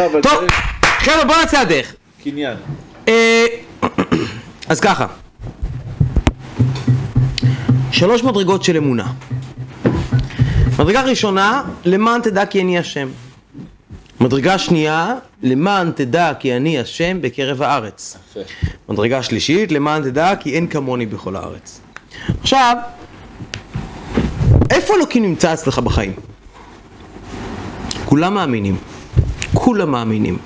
לא, טוב, חבר'ה בואו נצא לדרך. קניין. אה, אז ככה, שלוש מדרגות של אמונה. מדרגה ראשונה, למען תדע כי אני השם. מדרגה שנייה, למען תדע כי אני השם בקרב הארץ. יפה. מדרגה שלישית, למען תדע כי אין כמוני בכל הארץ. עכשיו, איפה אלוקים נמצא אצלך בחיים? כולם מאמינים. כולם מאמינים.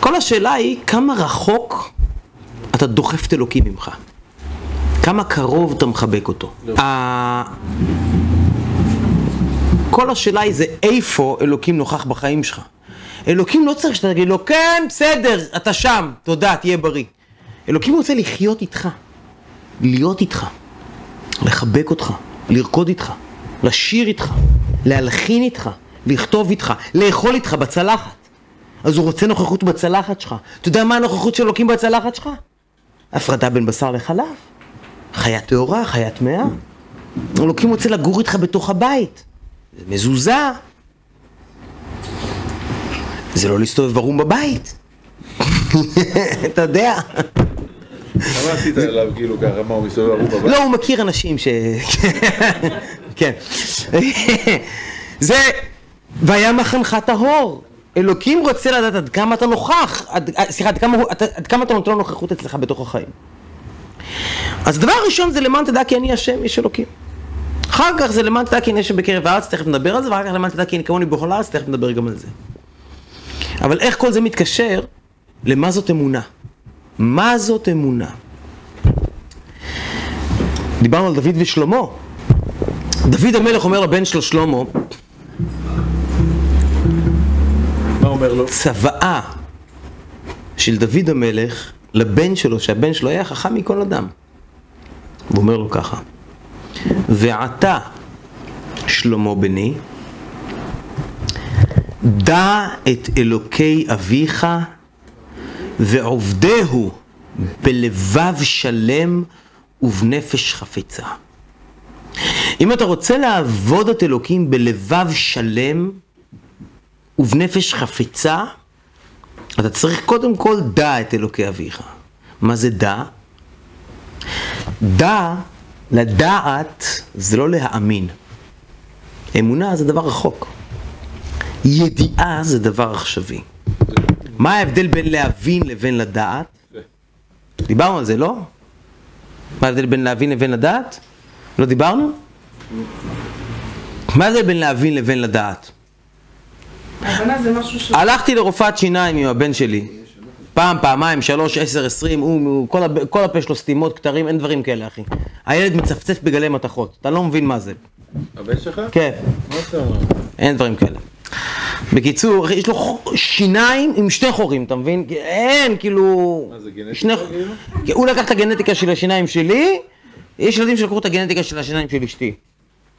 כל השאלה היא, כמה רחוק אתה דוחף את אלוקים ממך? כמה קרוב אתה מחבק אותו? ה- כל השאלה היא זה איפה אלוקים נוכח בחיים שלך. אלוקים לא צריך שאתה תגיד לו, כן, בסדר, אתה שם, תודה, תהיה בריא. אלוקים רוצה לחיות איתך, להיות איתך, לחבק אותך, לרקוד איתך, לשיר איתך, להלחין איתך, לכתוב איתך, לאכול איתך בצלחת. אז הוא רוצה נוכחות בצלחת שלך. אתה יודע מה הנוכחות של אלוקים בצלחת שלך? הפרדה בין בשר לחלב. חיה טהורה, חיה טמאה. אלוקים רוצה לגור איתך בתוך הבית. זה מזוזה. זה לא להסתובב ערום בבית. אתה יודע. למה עשית עליו כאילו ככה, מה הוא מסתובב ערום בבית? לא, הוא מכיר אנשים ש... כן. זה, והיה מחנך טהור. אלוקים רוצה לדעת עד כמה אתה נוכח, עד, סליחה, עד כמה, עד, עד כמה אתה נותן נוכחות אצלך בתוך החיים. אז הדבר הראשון זה למען תדע כי אני השם, יש אלוקים. אחר כך זה למען תדע כי אני השם בקרב הארץ, תכף נדבר על זה, ואחר כך למען תדע כי אני כמוני בכל הארץ, תכף נדבר גם על זה. אבל איך כל זה מתקשר למה זאת אמונה? מה זאת אמונה? דיברנו על דוד ושלמה. דוד המלך אומר לבן שלו שלמה, אומר לו? צוואה של דוד המלך לבן שלו, שהבן שלו היה חכם מכל אדם. הוא אומר לו ככה, ועתה שלמה בני, דע את אלוקי אביך ועובדהו בלבב שלם ובנפש חפצה. אם אתה רוצה לעבוד את אלוקים בלבב שלם ובנפש חפצה, אתה צריך קודם כל דע את אלוקי אביך. מה זה דע? דע, לדעת, זה לא להאמין. אמונה זה דבר רחוק. ידיעה זה דבר עכשווי. מה ההבדל בין להבין לבין לדעת? דיברנו על זה, לא? מה ההבדל בין להבין לבין לדעת? לא דיברנו? מה זה בין להבין לבין לדעת? הבנה זה משהו ש... הלכתי לרופאת שיניים עם הבן שלי. פעם, פעמיים, שלוש, עשר, עשרים, הוא, הוא, כל, הב- כל הפה שלו סתימות, כתרים, אין דברים כאלה, אחי. הילד מצפצף בגלי מתכות, אתה לא מבין מה זה. הבן שלך? כן, מה אתה אומר? אין דברים כאלה. בקיצור, אחי, יש לו שיניים עם שתי חורים, אתה מבין? אין, כאילו... מה זה, גנטיקה שני- כאילו? הוא לקח את הגנטיקה של השיניים שלי, יש ילדים שלקחו את הגנטיקה של השיניים של אשתי.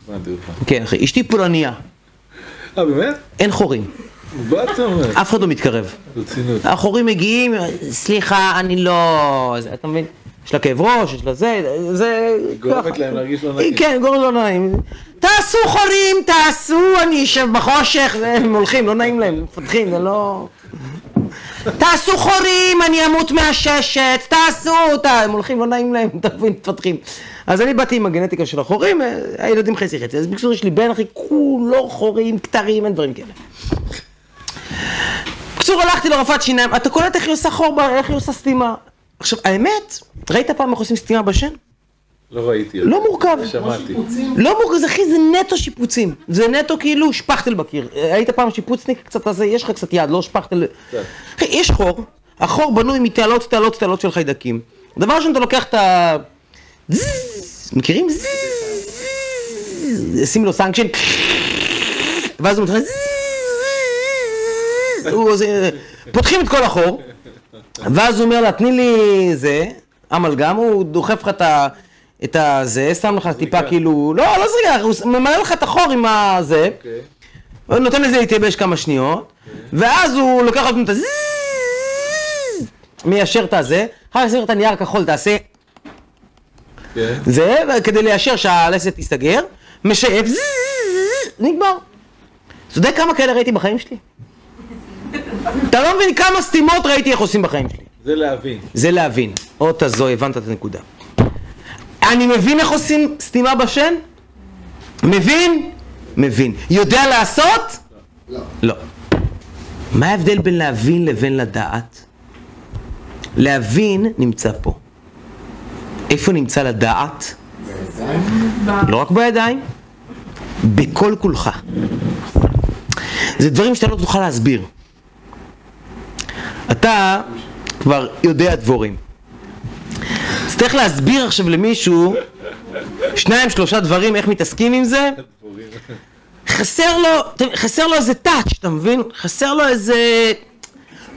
הבנתי אותך. כן, אחי, אשתי פולניה, אה, באמת? אין חורים? אף אחד לא מתקרב. ברצינות. החורים מגיעים, סליחה, אני לא... אתה מבין? יש לה כאב ראש, יש לה זה, זה... גורמת. להם להרגיש לא נעים. כן, גורם לא נעים. תעשו חורים, תעשו, אני אשב בחושך, הם הולכים, לא נעים להם, מפתחים, זה לא... תעשו חורים, אני אמות מהששת, תעשו הם הולכים, לא נעים להם, אתה מבין, מפתחים. אז אני באתי עם הגנטיקה של החורים, אה, הילדים חצי חצי. אז בקיצור, יש לי בן, אחי, כולו חורים, כתרים, אין דברים כאלה. בקיצור, הלכתי לרופאת שיניים, אתה קולט איך היא עושה חור, איך היא עושה סתימה. עכשיו, האמת, ראית פעם איך עושים סתימה בשן? לא ראיתי. לא מורכב. שמעתי. לא מורכב, זה אחי, זה נטו שיפוצים. זה נטו כאילו שפכטל בקיר. היית פעם שיפוצניק קצת הזה, יש לך קצת יד, לא שפכטל. אחי, יש חור, החור בנוי מתעלות, תעלות, תעלות של חיידקים. דבר ראשון, אתה לוקח את ה... מכירים? שים לו suction, ואז הוא מתחיל... פותחים את כל החור, ואז הוא אומר לה, תני לי זה, אמלגם, הוא דוחף לך את ה... את הזה, שם לך טיפה כאילו, לא, לא זריקה, הוא ממלא לך את החור עם הזה, נותן לזה להתייבש כמה שניות, ואז הוא לוקח את הזז, מיישר את הזה, אחר כך את הנייר כחול, תעשה. זה, כדי ליישר שהלסת תיסגר, זז, נגמר. אתה יודע כמה כאלה ראיתי בחיים שלי? אתה לא מבין כמה סתימות ראיתי איך עושים בחיים שלי. זה להבין. זה להבין. אות הזו, הבנת את הנקודה. אני מבין איך עושים סתימה בשן? מבין? מבין. יודע לעשות? לא. לא. מה ההבדל בין להבין לבין לדעת? להבין נמצא פה. איפה נמצא לדעת? לא רק בידיים, בכל כולך. זה דברים שאתה לא תוכל להסביר. אתה כבר יודע דבורים. אז צריך להסביר עכשיו למישהו שניים, שלושה דברים, איך מתעסקים עם זה, חסר לו, חסר לו איזה טאץ', אתה מבין? חסר לו איזה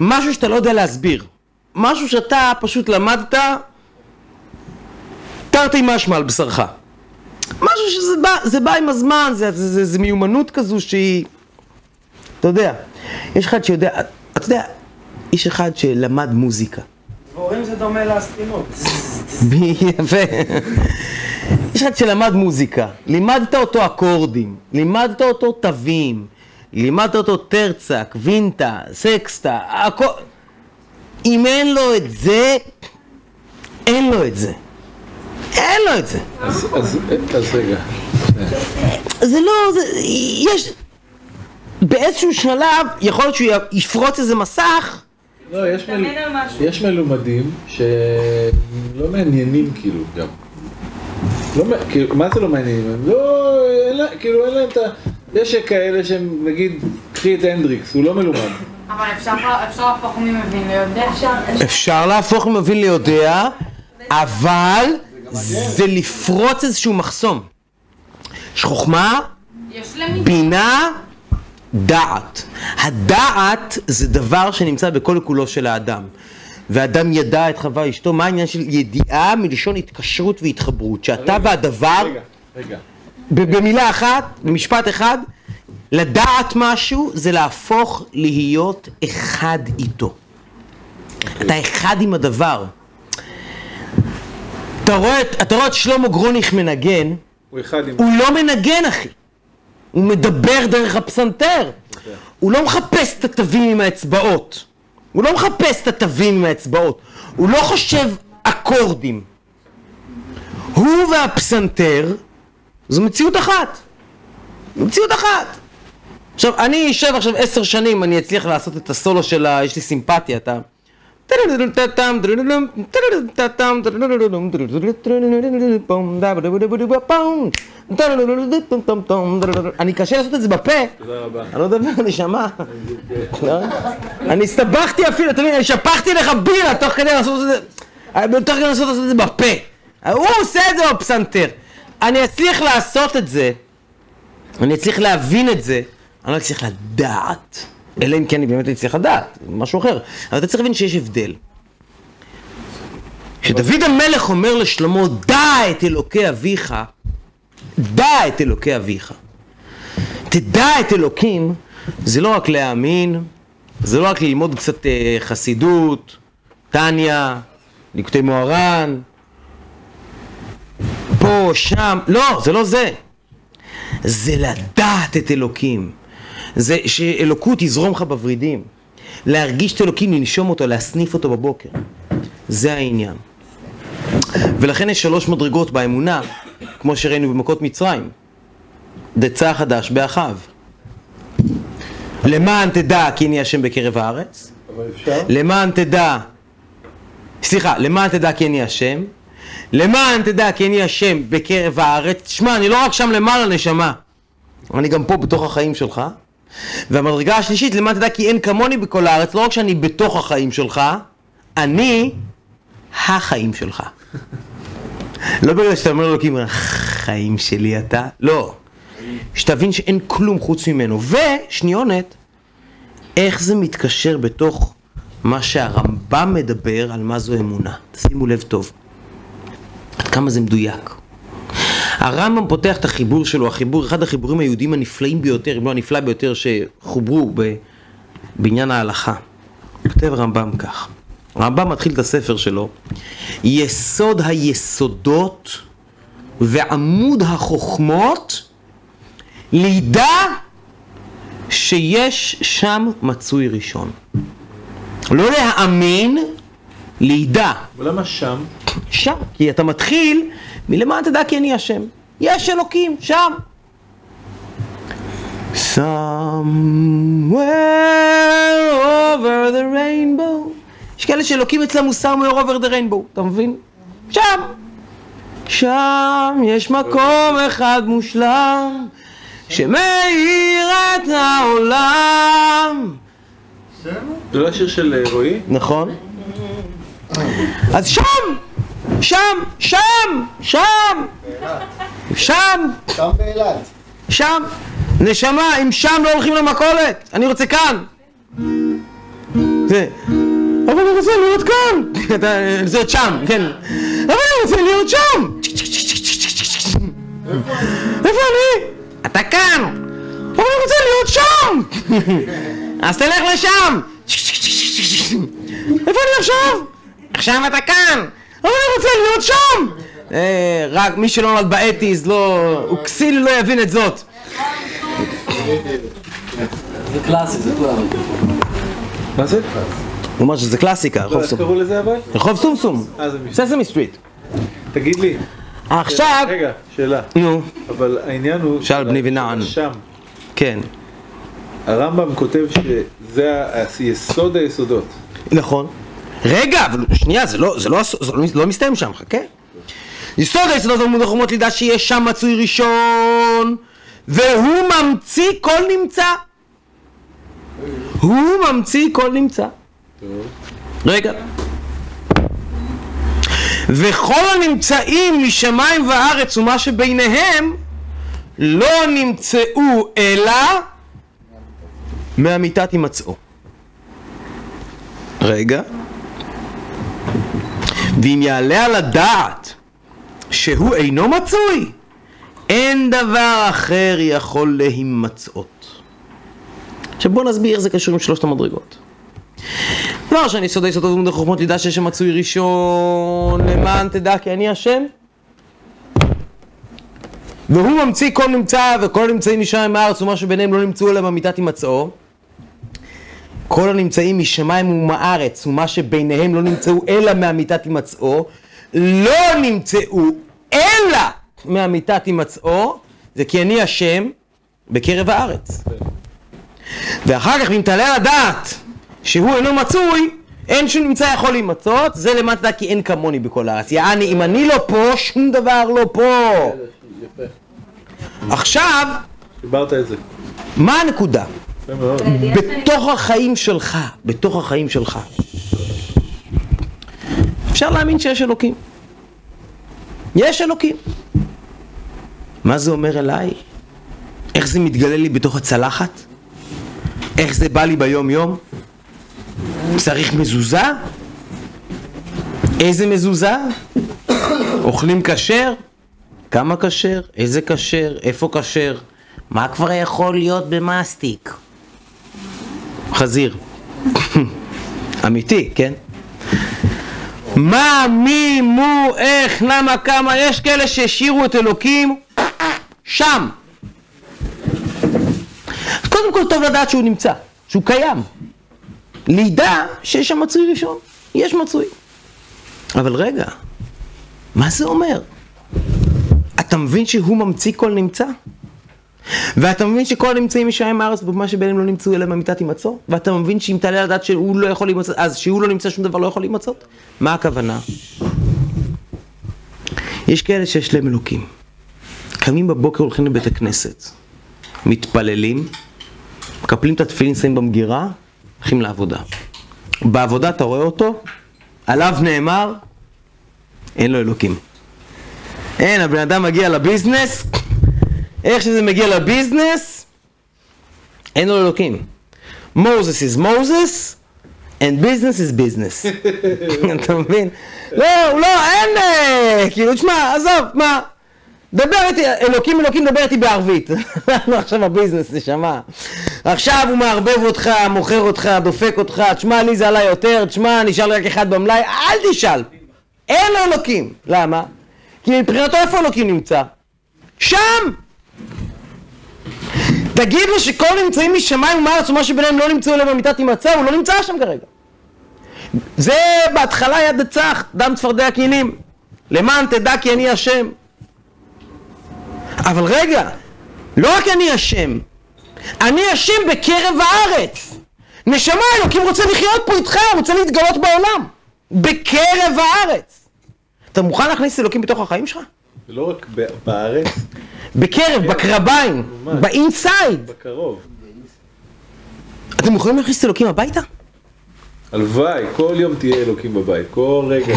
משהו שאתה לא יודע להסביר. משהו שאתה פשוט למדת, תרתי משמע על בשרך. משהו שזה בא, זה בא עם הזמן, זה, זה, זה, זה מיומנות כזו שהיא... אתה יודע, יש אחד שיודע, אתה יודע, איש אחד שלמד מוזיקה. דבורים זה דומה לסתימות. יפה. יש אחד שלמד מוזיקה, לימדת אותו אקורדים, לימדת אותו תווים, לימדת אותו טרצה, קווינטה, סקסטה, הכל... אם אין לו את זה, אין לו את זה. אין לו את זה. אז, אז, אז רגע. זה לא, זה, יש... באיזשהו שלב, יכול להיות שהוא יפרוץ איזה מסך, לא, יש, מל... יש מלומדים שלא מעניינים כאילו גם. לא, כאילו, מה זה לא מעניינים? הם לא, אין לה, כאילו אין להם את ה... יש כאלה שהם, נגיד, קחי את הנדריקס, הוא לא מלומד. אבל אפשר אפשר להפוך ממבין ליודע. אפשר. אפשר להפוך ממבין ליודע, אבל זה לפרוץ איזשהו מחסום. יש חוכמה. בינה, דעת. הדעת זה דבר שנמצא בכל כולו של האדם. ואדם ידע את חווה אשתו, מה העניין של ידיעה מלשון התקשרות והתחברות? שאתה והדבר, רגע, רגע. במילה אחת, במשפט אחד, לדעת משהו זה להפוך להיות אחד איתו. אתה אחד עם הדבר. אתה רואה, את- אתה רואה את שלמה גרוניך מנגן, הוא. הוא לא מנגן אחי, הוא מדבר דרך הפסנתר, הוא לא מחפש את התווים עם האצבעות, הוא לא מחפש את התווים עם האצבעות, הוא לא חושב אקורדים. הוא והפסנתר זו מציאות אחת, מציאות אחת. עכשיו, אני אשב עכשיו עשר שנים, אני אצליח לעשות את הסולו של ה... יש לי סימפתיה, אתה... אני קשה לעשות את זה בפה. אני לא מדבר, נשמה. לא? אני הסתבכתי אפילו, אתה מבין, אני שפכתי לך בירה תוך כדי לעשות את זה, תוך כדי לעשות את זה בפה. הוא עושה את זה בפסנתר. אני אצליח לעשות את זה, אני אצליח להבין את זה, אני לא אצליח לדעת. אלא אם כן אני באמת אצליח לדעת, משהו אחר. אבל אתה צריך להבין שיש הבדל. כשדוד המלך אומר לשלמה, דע את אלוקי אביך, דע את אלוקי אביך. תדע את אלוקים, זה לא רק להאמין, זה לא רק ללמוד קצת אה, חסידות, טניה, ליקוטי מוהר"ן, פה, שם, לא, זה לא זה. זה לדעת את אלוקים. זה שאלוקות יזרום לך בוורידים. להרגיש את אלוקים, לנשום אותו, להסניף אותו בבוקר. זה העניין. ולכן יש שלוש מדרגות באמונה, כמו שראינו במכות מצרים. דצה חדש באחיו. למען תדע כי אני השם בקרב הארץ. למען תדע, סליחה, למען תדע כי אני השם. למען תדע כי אני השם בקרב הארץ. שמע, אני לא רק שם למעלה, נשמה. אני גם פה בתוך החיים שלך. והמדרגה השלישית, למען תדע כי אין כמוני בכל הארץ, לא רק שאני בתוך החיים שלך, אני החיים שלך. לא בגלל שאתה אומר לאלוקים, החיים שלי אתה, לא. שתבין שאין כלום חוץ ממנו. ושניונת, איך זה מתקשר בתוך מה שהרמב"ם מדבר על מה זו אמונה. תשימו לב טוב. עד כמה זה מדויק. הרמב"ם פותח את החיבור שלו, החיבור, אחד החיבורים היהודיים הנפלאים ביותר, אם לא הנפלא ביותר, שחוברו ב, בעניין ההלכה. כותב הרמב"ם כך, הרמב"ם מתחיל את הספר שלו, יסוד היסודות ועמוד החוכמות, לידע שיש שם מצוי ראשון. לא להאמין, לידע. אבל למה שם? שם, כי אתה מתחיל מלמען תדע כי אני השם. יש אלוקים, שם. somewhere over the rainbow. יש כאלה שאלוקים אצלם הוא somewhere over the rainbow, אתה מבין? שם. שם יש מקום אחד מושלם שמאיר את העולם. זה לא השיר של אה, רועי? נכון. אז שם! שם! שם! שם! שם! שם באילת. שם! נשמה, אם שם לא הולכים למכולת, אני רוצה כאן! זה... אבל אני רוצה להיות כאן! זה עוד שם, כן. אבל אני רוצה להיות שם! איפה אני? אתה כאן! אבל אני רוצה להיות שם! אז תלך לשם! איפה אני עכשיו? עכשיו אתה כאן! אבל אני רוצה להיות שם! אה, רק מי שלא נולד באטיז, לא... הוא כסיל לא יבין את זאת. זה קלאסי, זה כולם. מה זה? הוא אומר שזה קלאסיקה, לא, רחוב איך סום. קראו לזה אבל? רחוב סומסום. אה. ססמי סטריט. תגיד לי. עכשיו... רגע, שאלה. נו, אבל העניין הוא... שאל בני ונען. שם. כן. הרמב"ם כותב שזה ה- יסוד היסודות. נכון. רגע, אבל שנייה, זה לא, זה לא, זה לא, לא מסתיים שם, חכה. יסוד היסודות עמוד החומות לידע שיש שם מצוי ראשון, והוא ממציא כל נמצא. הוא ממציא כל נמצא. רגע. וכל הנמצאים משמיים וארץ ומה שביניהם לא נמצאו אלא מאמיתת הימצאו. רגע. ואם יעלה על הדעת שהוא אינו מצוי, אין דבר אחר יכול להימצאות. עכשיו בואו נסביר איך זה קשור עם שלושת המדרגות. דבר שאני סודי סודות ומודי חוכמות לידע שיש שם מצוי ראשון, למען תדע כי אני השם. והוא ממציא כל נמצא וכל הנמצאים משמיים מארץ ומה שביניהם לא נמצאו אלא מאמיתת הימצאו. כל הנמצאים משמיים ומארץ ומה שביניהם לא נמצאו אלא מאמיתת הימצאו, לא נמצאו אלא מאמיתת הימצאו, זה כי אני השם בקרב הארץ. ואחר כך אם תעלה על הדעת שהוא אינו מצוי, אין שום נמצא יכול להימצאות, זה למטה כי אין כמוני בכל הארץ. יעני, אם אני לא פה, שום דבר לא פה. עכשיו, דיברת את זה. מה הנקודה? בתוך החיים שלך, בתוך החיים שלך. אפשר להאמין שיש אלוקים. יש אלוקים. מה זה אומר אליי? איך זה מתגלה לי בתוך הצלחת? איך זה בא לי ביום יום? צריך מזוזה? איזה מזוזה? אוכלים כשר? כמה כשר? איזה כשר? איפה כשר? מה כבר יכול להיות במאסטיק? חזיר. אמיתי, כן? מה, מי, מו, איך, למה, כמה, יש כאלה שהשאירו את אלוקים שם. קודם כל טוב לדעת שהוא נמצא, שהוא קיים. לידע שיש שם מצוי ראשון, יש מצוי. אבל רגע, מה זה אומר? אתה מבין שהוא ממציא כל נמצא? ואתה מבין שכל הנמצאים משמיים הארץ ומה שביניהם לא נמצאו אלא מאמיתת הימצאו? ואתה מבין שאם תעלה לדעת שהוא לא יכול להימצא, אז שהוא לא נמצא שום דבר לא יכול להימצאות? מה הכוונה? יש כאלה שיש להם אלוקים. קמים בבוקר, הולכים לבית הכנסת, מתפללים, מקפלים את התפילין, שמים במגירה, הולכים לעבודה. בעבודה אתה רואה אותו, עליו נאמר, אין לו אלוקים. אין, הבן אדם מגיע לביזנס, איך שזה מגיע לביזנס, אין לו אלוקים. מוזס is מוזס, and business is business. אתה מבין? לא, הוא לא, אין, אה, כאילו, תשמע, עזוב, מה? דבר איתי, אלוקים אלוקים דבר איתי בערבית. אנחנו עכשיו בביזנס, נשמה. עכשיו הוא מערבב אותך, מוכר אותך, דופק אותך, תשמע, לי זה עלה יותר, תשמע, נשאר לי רק אחד במלאי, אל תשאל. אין לו אלוקים. למה? כי מבחינתו איפה אלוקים נמצא? שם! תגיד לו שכל נמצאים משמיים ומארץ ומה שביניהם לא נמצאו אלא במיטת הימצא, הוא לא נמצא שם כרגע. זה בהתחלה יד דצח, דם צפרדע כינים. למען תדע כי אני השם. אבל רגע, לא רק אני השם, אני השם בקרב הארץ. נשמה, אלוקים רוצה לחיות פה איתך, רוצה להתגלות בעולם. בקרב הארץ. אתה מוכן להכניס אלוקים בתוך החיים שלך? לא רק בארץ, בקרב, בקרביים. באינסייד. בקרוב. אתם יכולים להכניס את אלוקים הביתה? הלוואי, כל יום תהיה אלוקים בבית, כל רגע.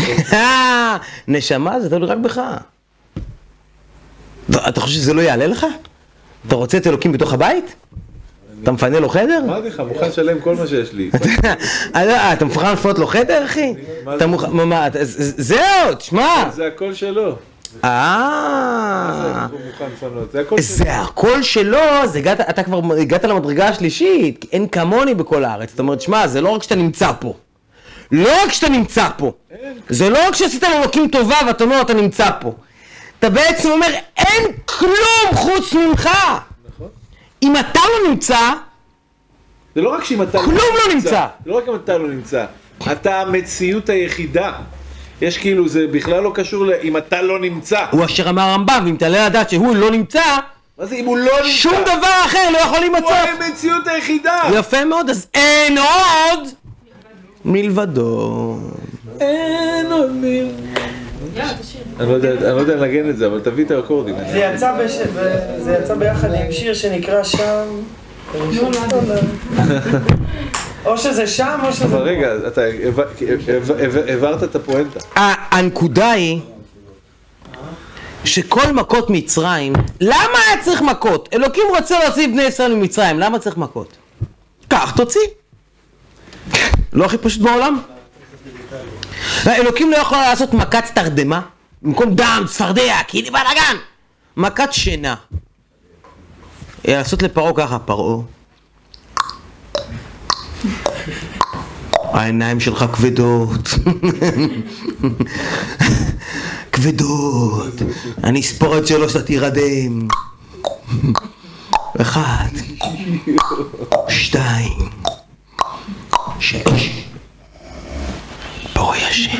נשמה, זה תלוי רק בך. אתה אתה חושב שזה לא יעלה לך? אתה רוצה את אלוקים בתוך הבית? אתה מפנה לו חדר? אמרתי לך, מוכן לשלם כל מה שיש לי. אה, אתה מוכן לפנות לו חדר, אחי? אתה אתה- זהו, תשמע. זה הכל שלו. אה, זה הקול שלו, זה הגעת, אתה כבר הגעת למדרגה השלישית, אין כמוני בכל הארץ. זאת אומרת, שמע, זה לא רק שאתה נמצא פה. לא רק שאתה נמצא פה. זה לא רק שעשית לאלוקים טובה ואתה אומר, אתה נמצא פה. אתה בעצם אומר, אין כלום חוץ ממך. נכון. אם אתה לא נמצא, זה לא רק שאם אתה כלום לא נמצא. לא רק אם אתה לא נמצא, אתה המציאות היחידה. יש כאילו, זה בכלל לא קשור ל... אם אתה לא נמצא. הוא אשר אמר הרמב"ם, ואם תעלה לדעת שהוא לא נמצא, מה זה אם הוא לא נמצא? שום דבר אחר לא יכול הוא להימצא. המציאות היחידה. יפה מאוד, אז אין עוד מלבדו. אין עוד. אני לא יודע אני לא יודע לנגן את זה, אבל תביא את האקורדים. זה יצא ביחד עם שיר שנקרא שם. או שזה שם או שזה... אבל רגע, אתה העב- העב- העב- העברת את הפואנטה. הנקודה היא שכל מכות מצרים, למה היה צריך מכות? אלוקים רוצה להוציא בני ישראל ממצרים, למה צריך מכות? קח, תוציא. לא הכי פשוט בעולם? אלוקים לא יכול לעשות מכת תרדמה? במקום דם, צפרדע, כאילו בלאגן. מכת שינה. לעשות לפרעה ככה, פרעה. העיניים שלך כבדות. כבדות. אני אספור עד שלוש, אתה תירדם. אחד, שתיים, שלוש. פרעה ישן.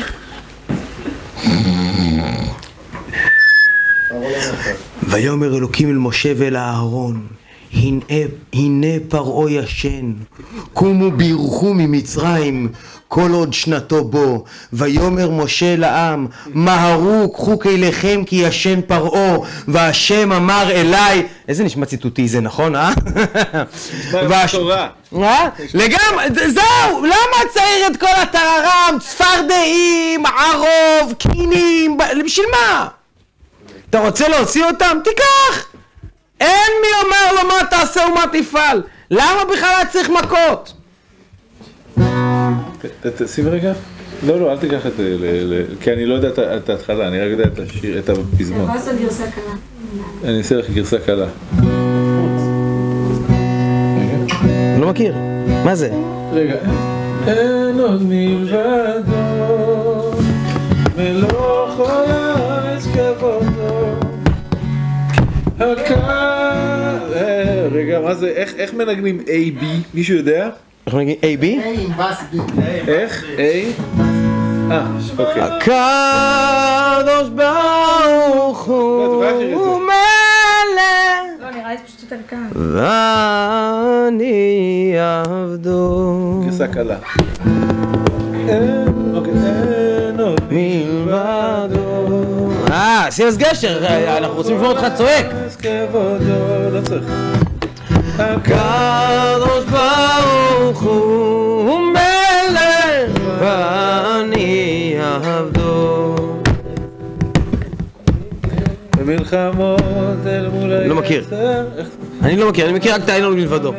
ויאמר אלוקים אל משה ואל אהרון, הנה, הנה פרעה ישן, קומו בירכו ממצרים, כל עוד שנתו בו. ויאמר משה לעם, מהרו, קחו כליכם כי ישן פרעה, והשם אמר אליי, איזה נשמע ציטוטי זה, נכון, אה? והש-. אה? לגמרי, זהו, למה צריך את כל הטררם, צפרדעים, ערוב, קינים, בשביל מה? אתה רוצה להוציא אותם? תיקח! אין מי אומר לו מה תעשה ומה תפעל. למה בכלל היה צריך מכות? ת- ת- שים רגע. לא, לא, אל תיקח את זה, כי אני לא יודע את ההתחלה, אני רק יודע את השיר, את הפזמון. יכול לעשות גרסה קלה. אני אעשה לך גרסה קלה. לא מכיר. מה זה? רגע. אין עוד מלבדו, ולא כל הארץ כבודו. רגע, מה זה, איך- מנגנים A-B? מישהו יודע? איך נגיד AB? איך? A? אה, אוקיי. הקדוש ברוך לא. הוא מלך לא, נראה לי פשוט יותר קל. ואני עבדו גרסה קלה. אין, אוקיי, עוד מלבדו אה, סיוס גשר, אנחנו רוצים לשמוע אותך צועק. הקדוש ברוך הוא מלך ואני עבדו במלחמות אל מול היצר. לא מכיר. אני לא מכיר, אני מכיר רק את האין לנו מלבדו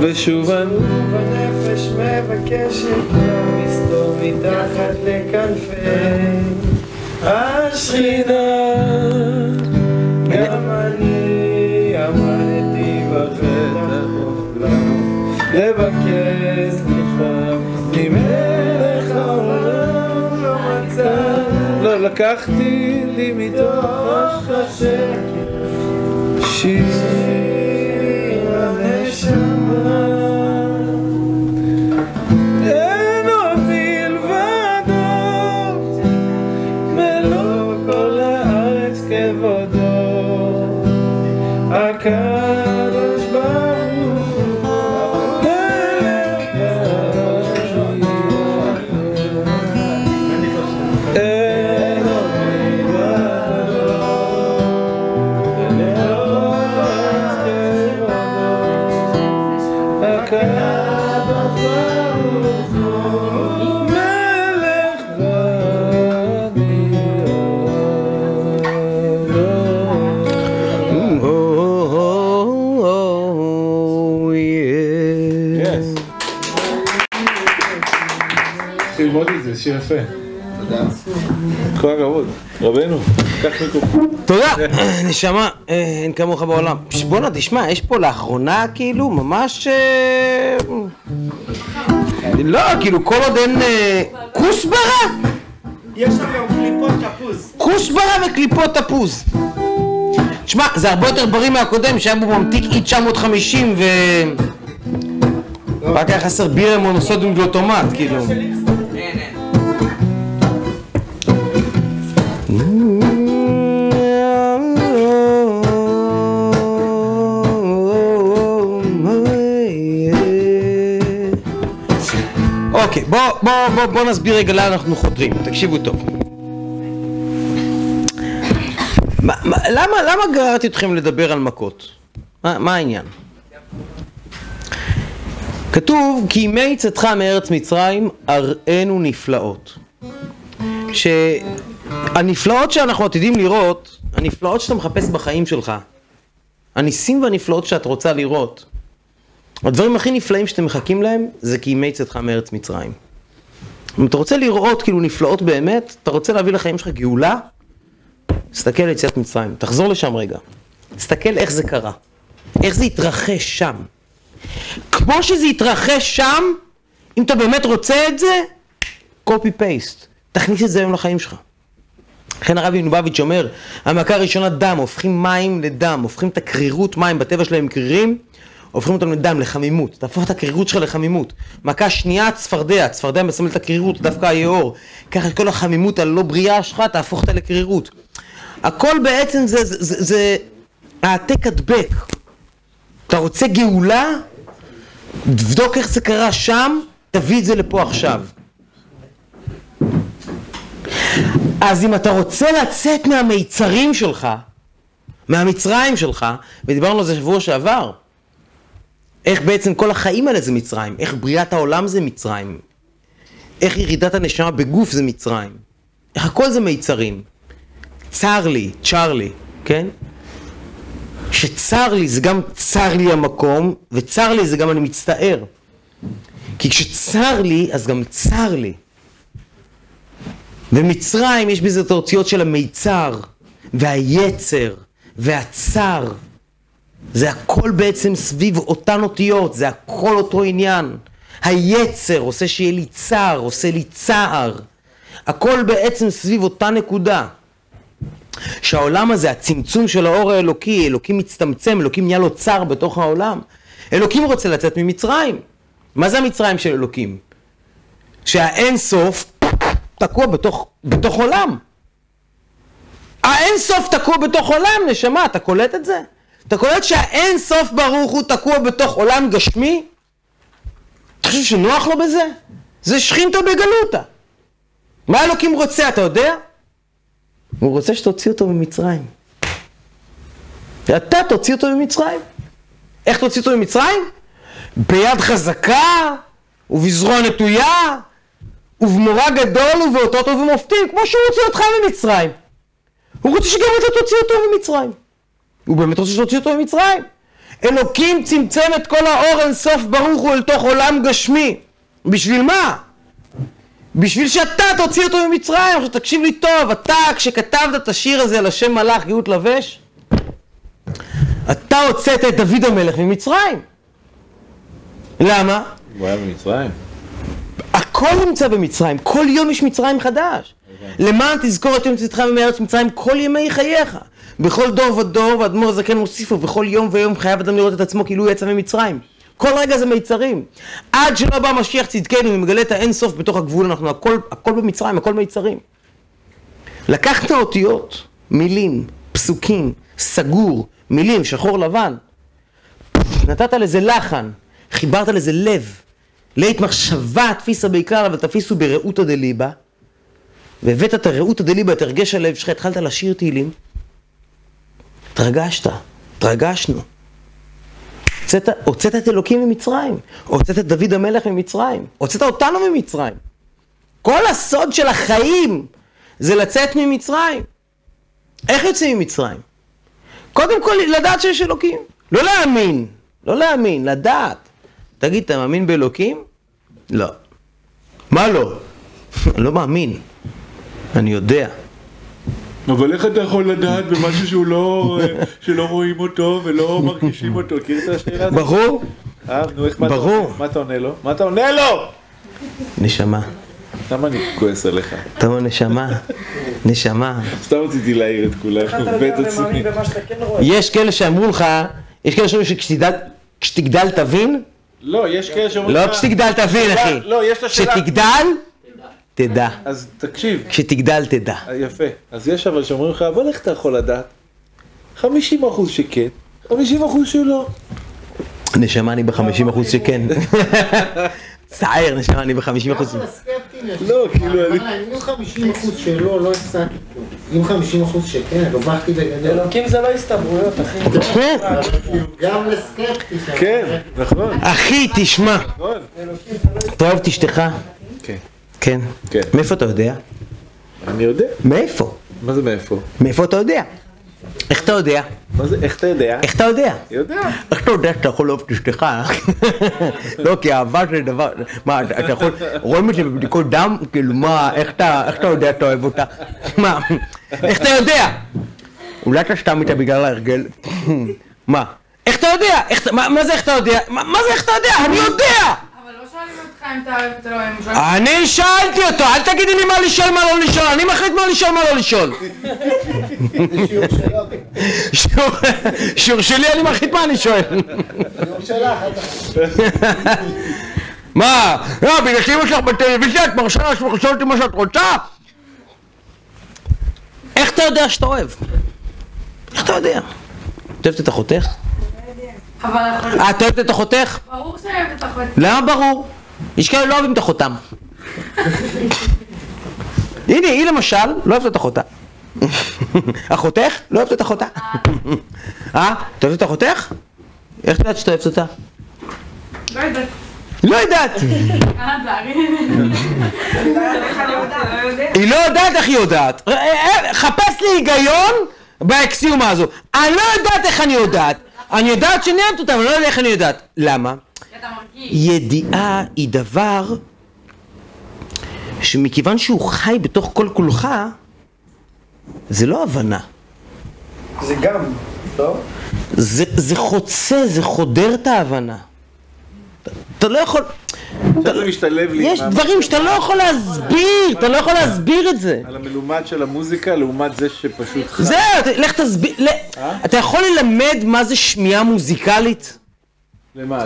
ושוב אני הנפש מבקשת לה מסתור מתחת לכנפי השכינה גם אני עמדתי בפתח אופלם לבקש סליחה ממלך העולם לא מצא. לא לקחתי לי מתוך השקט. שיר שיר צריך ללמוד את זה, שיר יפה. כל הכבוד. רבנו, קח מיקרופון. תודה, נשמה, אה, אין כמוך בעולם. בואנה, תשמע, יש פה לאחרונה כאילו ממש... אה, לא, כאילו כל עוד אין אה, כוסברה, יש שם גם קליפות תפוז. כוסברה וקליפות תפוז. תשמע, זה הרבה יותר בריא מהקודם, שהיה בו ממתיק E950 ו... רק היה חסר בירה מונוסודיום גלוטומט, כאילו. אוקיי, בוא, בוא, בוא, בוא נסביר רגע לאן אנחנו חותרים, תקשיבו טוב. מה, מה, למה, למה גררתי אתכם לדבר על מכות? מה, מה העניין? כתוב, כי ימי צאתך מארץ מצרים, אראנו נפלאות. שהנפלאות שאנחנו עתידים לראות, הנפלאות שאתה מחפש בחיים שלך, הניסים והנפלאות שאת רוצה לראות, הדברים הכי נפלאים שאתם מחכים להם, זה כי ימי צאתך מארץ מצרים. אם אתה רוצה לראות כאילו נפלאות באמת, אתה רוצה להביא לחיים שלך גאולה, תסתכל על יציאת מצרים, תחזור לשם רגע. תסתכל איך זה קרה, איך זה התרחש שם. כמו שזה התרחש שם, אם אתה באמת רוצה את זה, copy paste. תכניס את זה היום לחיים שלך. לכן הרבי מלובביץ' אומר, המכה הראשונה דם, הופכים מים לדם, הופכים את הקרירות מים, בטבע שלהם קרירים, הופכים אותם לדם, לחמימות. תהפוך את הקרירות שלך לחמימות. מכה שנייה, צפרדע, צפרדע מסמל את הקרירות, דווקא היאור. קח את כל החמימות הלא בריאה שלך, תהפוך אותה לקרירות. הכל בעצם זה, זה, זה, זה העתק הדבק. אתה רוצה גאולה? תבדוק איך זה קרה שם, תביא את זה לפה עכשיו. אז אם אתה רוצה לצאת מהמיצרים שלך, מהמצרים שלך, ודיברנו על זה שבוע שעבר, איך בעצם כל החיים האלה זה מצרים, איך בריאת העולם זה מצרים, איך ירידת הנשמה בגוף זה מצרים, איך הכל זה מיצרים. צר לי, צ'רלי, כן? שצר לי זה גם צר לי המקום, וצר לי זה גם אני מצטער. כי כשצר לי, אז גם צר לי. ומצרים יש בזה את האותיות של המיצר, והיצר, והצר. זה הכל בעצם סביב אותן אותיות, זה הכל אותו עניין. היצר עושה שיהיה לי צר, עושה לי צער. הכל בעצם סביב אותה נקודה. שהעולם הזה, הצמצום של האור האלוקי, אלוקים מצטמצם, אלוקים נהיה לו צר בתוך העולם. אלוקים רוצה לצאת ממצרים. מה זה המצרים של אלוקים? שהאין סוף תקוע בתוך, בתוך עולם. האין סוף תקוע בתוך עולם, נשמה, אתה קולט את זה? אתה קולט שהאין סוף ברוך הוא תקוע בתוך עולם גשמי? אתה חושב שנוח לו בזה? זה שכינתא בגלותא. מה אלוקים רוצה, אתה יודע? הוא רוצה שתוציא אותו ממצרים. אתה תוציא אותו ממצרים. איך תוציא אותו ממצרים? ביד חזקה, ובזרוע נטויה, ובמורא גדול, ובאותות ובמופתים, כמו שהוא הוציא אותך ממצרים. הוא רוצה שגם אתה תוציא אותו ממצרים. הוא באמת רוצה שתוציא אותו ממצרים. אלוקים צמצם את כל האור אינסוף ברוך הוא אל תוך עולם גשמי. בשביל מה? בשביל שאתה תוציא אותו ממצרים. עכשיו תקשיב לי טוב, אתה כשכתבת את השיר הזה על השם מלאך גאות לבש, אתה הוצאת את דוד המלך ממצרים. למה? הוא היה במצרים. הכל נמצא במצרים, כל יום יש מצרים חדש. למען תזכור את יום צאתך מארץ מצרים כל ימי חייך. בכל דור ודור ואדמו"ר הזקן מוסיף ובכל יום ויום חייב אדם לראות את עצמו כאילו הוא יצא ממצרים. כל רגע זה מיצרים. עד שלא בא משיח צדקנו ומגלה את האינסוף בתוך הגבול, אנחנו הכל, הכל במצרים, הכל מיצרים. לקחת אותיות, מילים, פסוקים, סגור, מילים, שחור לבן. נתת לזה לחן, חיברת לזה לב. לית מחשבה תפיסה בעיקר, אבל תפיסו ברעותא דליבה. והבאת את הרעותא דליבה, את הרגש הלב שלך, התחלת לשיר תהילים. התרגשת, התרגשנו. הוצאת, את אלוקים ממצרים, הוצאת את דוד המלך ממצרים, הוצאת אותנו ממצרים. כל הסוד של החיים זה לצאת ממצרים. איך יוצאים ממצרים? קודם כל לדעת שיש אלוקים, לא להאמין, לא להאמין, לדעת. תגיד, אתה מאמין באלוקים? לא. מה לא? לא מאמין, אני יודע. אבל איך אתה יכול לדעת במשהו שהוא לא, שלא רואים אותו ולא מרגישים אותו? מכיר את השאלה הזאת? ברור? אה, נו, איך, מה אתה ברור. עונה? מה אתה עונה לו? מה אתה עונה לו? נשמה. למה אני כועס עליך? טוב, נשמה, נשמה. סתם רציתי להעיר את כולם, ואת עצמי. כן? יש כאלה שאמרו לך, יש כאלה שאומרים שכשתגדל כשתגדל תבין, לא, יש כאלה שאומרים לא לך- כשתגדל תבין, אחי. לא, יש לה שאלה. כשתגדל, תדע. אז תקשיב, כשתגדל, תדע. יפה. אז יש אבל שאומרים לך, אבל איך אתה יכול לדעת? 50 אחוז שכן, 50 אחוז שלא. נשמה, אני בחמישים אחוז שכן. צער, נשמה, אני בחמישים אחוז. אבל הסקפטי יש. לא, כאילו, אני... אם 50 אחוז שלא, לא הפסקתי פה. אם 50 אחוז שכן, הרווחתי בגדול. אלוקים זה לא הסתברויות, אחי. כן. גם לסקפטי. כן, נכון, אחי, תשמע. נכון. אתה אוהב את אשתך? כן. כן. כן. מאיפה אתה יודע? אני יודע. מאיפה? מה זה מאיפה? מאיפה אתה יודע? איך אתה יודע? מה זה, איך אתה יודע? איך אתה יודע? יודע. איך אתה יודע שאתה יכול לאהוב את אשתך? לא, כי אהבה זה דבר, מה, אתה יכול, רואים את זה בבדיקות דם? כאילו, מה, איך אתה יודע שאתה אוהב אותה? מה, איך אתה יודע? אולי אתה סתם איתה בגלל ההרגל? מה? איך אתה יודע? מה זה איך אתה יודע? מה זה איך אתה יודע? אני יודע! אני שאלתי אותו, אל תגידי לי מה לשאול, מה לא לשאול, אני מחליט מה לשאול, מה לא לשאול. שיעור- שלי, אני מחליט מה אני שואל. מה? לא, בגלל שאמא שלך בטלוויזיה את מרשה לעצמך לשאול אותי מה שאת רוצה? איך אתה יודע שאתה אוהב? איך אתה יודע? את אוהבת את אחותך? אבל את אוהבת את אחותך? ברור שאני אוהבת את אחותי. למה ברור? יש כאלה לא אוהבים את אחותם. הנה, היא למשל לא אוהבת את אחותה. אחותך? לא אוהבת את אחותה. אה? את אוהבת את אחותך? איך את יודעת שאת אוהבת אותה? לא יודעת. לא יודעת. היא לא יודעת איך היא יודעת. אה, אה, חפש לי היגיון באקסיומה הזו. אני לא יודעת איך אני יודעת. אני יודעת שנהמת אותה, אבל אני לא יודע איך אני יודעת. למה? ידיעה היא דבר שמכיוון שהוא חי בתוך כל כולך, זה לא הבנה. זה גם, לא? זה, זה חוצה, זה חודר את ההבנה. אתה, אתה לא יכול... לי יש דברים שאתה לא יכול להסביר, אתה לא יכול להסביר את זה. על המלומד של המוזיקה לעומת זה שפשוט חי. זהו, לך תסביר, ל- אתה יכול ללמד מה זה שמיעה מוזיקלית? למה?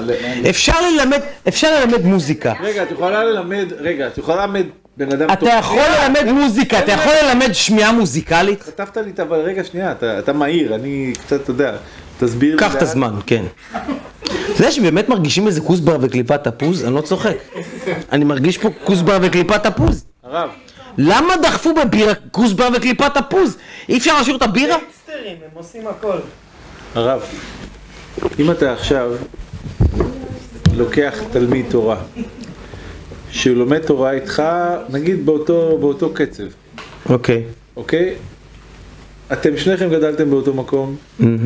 אפשר ללמד, אפשר ללמד מוזיקה. רגע, את יכולה ללמד, רגע, את יכולה ללמד בן אדם אתה יכול ללמד מוזיקה, אתה יכול ללמד שמיעה מוזיקלית? כתבת לי את אבל רגע שנייה, אתה, אתה מהיר, אני קצת, אתה יודע, תסביר לי. קח את. הזמן, כן. יודע שבאמת מרגישים איזה כוסבר וקליפת תפוז? אני לא צוחק. אני מרגיש פה כוסבר וקליפת תפוז. הרב, למה דחפו בבירה כוסבר וקליפת תפוז? אי אפשר להשאיר את הבירה? הם עושים הכל. הרב, אם אתה עכשיו לוקח תלמיד תורה, שהוא לומד תורה איתך, נגיד באותו, באותו קצב, אוקיי. אוקיי? אתם שניכם גדלתם באותו מקום,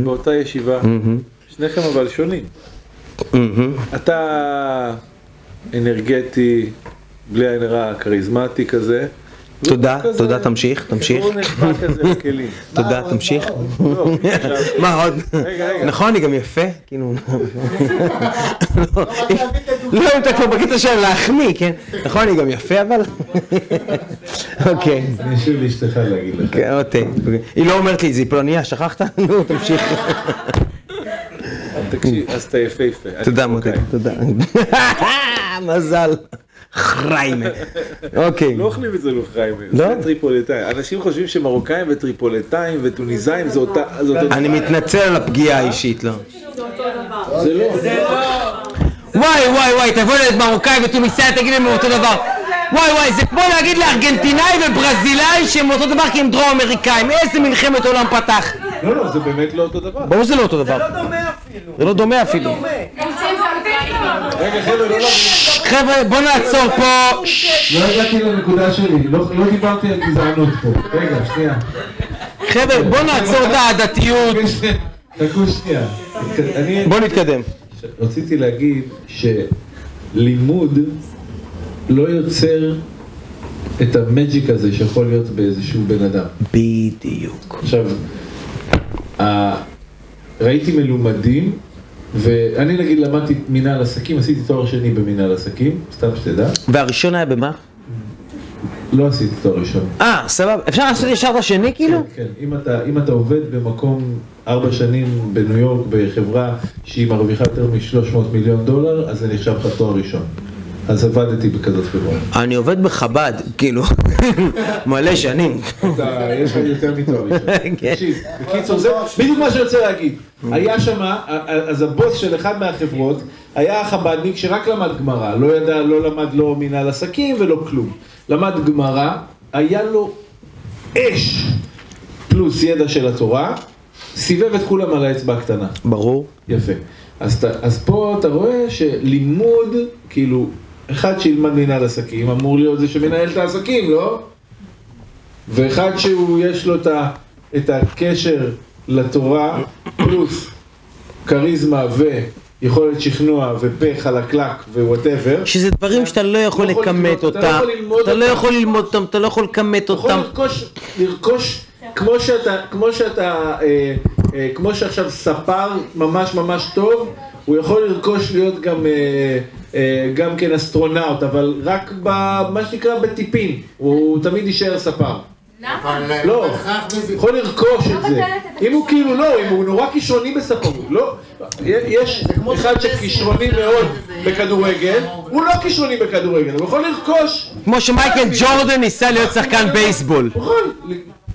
באותה ישיבה, שניכם אבל שונים. אתה אנרגטי, בלי עין רע, כריזמטי כזה. תודה, תודה, תמשיך, תמשיך. תודה, תמשיך. לא, עכשיו, מה עוד? נכון, אני גם יפה? כאילו... לא, אם אתה כבר בקטע של להחמיא, כן? נכון, אני גם יפה אבל? אוקיי. אני אשאיר לאשתך להגיד לך. כן, אוקיי. היא לא אומרת לי, זה פלונייה, שכחת? נו, תמשיך. תקשיב, אז אתה יפהפה. תודה מותק. תודה. מזל. חריימה. אוקיי. לא אוכלים את זה לוחיים, לא? זה טריפוליטאי. אנשים חושבים שמרוקאים וטריפוליטאים וטוניסאים זה אותה... זה אני. מתנצל על הפגיעה האישית, לא. זה לא. וואי וואי וואי, תבוא למרוקאי וטוניסאי, תגיד להם אותו דבר. וואי וואי, זה כמו להגיד לארגנטינאי וברזילאי שהם אותו דבר כי הם דרום אמריקאים. איזה מלחמת עולם פתח. לא, לא, זה באמת לא אותו דבר. ברור שזה לא אותו זה דבר. לא דומה אפילו. זה לא דומה אפילו. דומה. רוצים באוקראינה. רגע, חבר'ה, לא... חבר'ה, בוא נעצור פה. לא הגעתי לנקודה שלי, לא לא דיברתי על גזענות פה. רגע, שנייה. חבר'ה, בוא נעצור את העדתיות. חכו שנייה. אני בוא נתקדם. רציתי להגיד שלימוד לא יוצר את המג'יק הזה שיכול להיות באיזשהו בן אדם. בדיוק. עכשיו, ראיתי מלומדים, ואני נגיד למדתי מנהל עסקים, עשיתי תואר שני במנהל עסקים, סתם שתדע, והראשון היה במה? לא עשיתי תואר ראשון. אה, סבבה. אפשר לעשות ישר את השני כאילו? כן, כן, אם אתה, אם אתה עובד במקום ארבע שנים בניו יורק בחברה שהיא מרוויחה יותר מ-300 מיליון דולר, אז זה נחשב לך תואר ראשון. אז עבדתי בכזאת חברה. אני עובד בחב"ד, כאילו, מלא שנים. יש לך יותר מתואר. כן. תקשיב, בקיצור, זה בדיוק מה שאני רוצה להגיד. היה שם, אז הבוס של אחד מהחברות היה חב"דניק שרק למד גמרא, לא ידע, לא למד לא מנהל עסקים ולא כלום. למד גמרא, היה לו אש פלוס ידע של התורה, סיבב את כולם על האצבע הקטנה. ברור. יפה. אז, אז פה אתה רואה שלימוד, כאילו, אחד שילמד מנהל עסקים אמור להיות זה שמנהל את העסקים, לא? ואחד שהוא, יש לו את, ה, את הקשר לתורה, פלוס כריזמה ויכולת שכנוע ופה חלקלק ו whatever, שזה דברים שאתה לא יכול לא לכמת אתה לא אותם, יכול ללמוד אתה לא אותם. יכול ללמוד אותם, אתה לא יכול לכמת אתה יכול אותם. לרכוש, כמו שאתה, כמו שאתה, אה, אה, כמו שעכשיו ספר ממש ממש טוב, הוא יכול לרכוש להיות גם, אה, גם כן אסטרונאוט, אבל רק במה שנקרא בטיפין, הוא תמיד יישאר ספר. למה? אבל לא, יכול לרכוש לא את זה. אם הוא. כאילו לא, אם הוא נורא כישרוני בספרות, לא. יש אחד שכישרוני מאוד בכדורגל, הוא לא כישרוני בכדורגל, הוא יכול לרכוש כמו שמייקל ג'ורדן ניסה להיות שחקן בייסבול. הוא